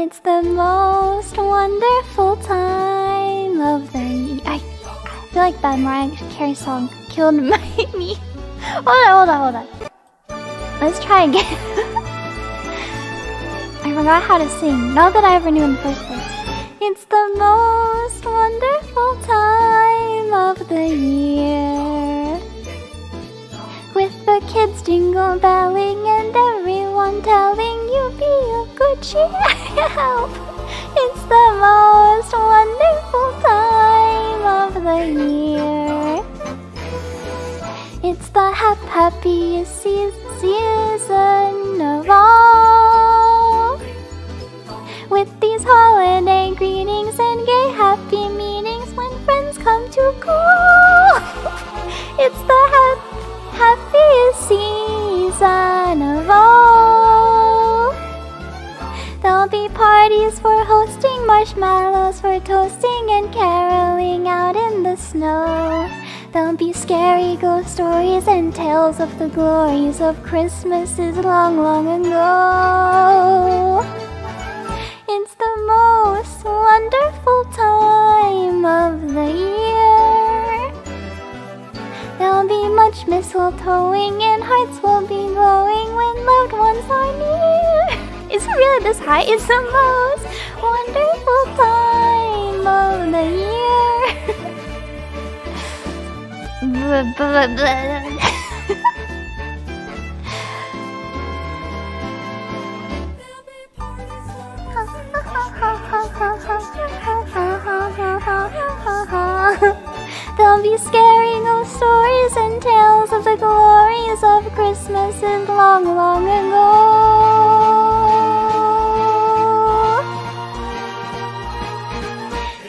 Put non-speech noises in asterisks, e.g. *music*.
It's the most wonderful time of the year. I, I feel like that Mariah Carey song killed *laughs* my me. Hold on, hold on, hold on. Let's try again. *laughs* I forgot how to sing. Not that I ever knew in the first place. It's the most wonderful time of the year. With the kids jingle belling and everyone telling you be cheer. it's the most wonderful time of the year. It's the hap happiest season of all. With these holiday greetings and gay happy meetings when friends come to call. Parties for hosting, marshmallows for toasting, and caroling out in the snow. There'll be scary ghost stories and tales of the glories of Christmases long, long ago. It's the most wonderful time of the year. There'll be much mistletoeing and hearts will be glowing when loved ones are near. Is it really this high? It's the most wonderful time of the year. *laughs* Blah, blah, blah. *laughs* There'll be scary ghost stories and tales of the glories of Christmases long, long ago.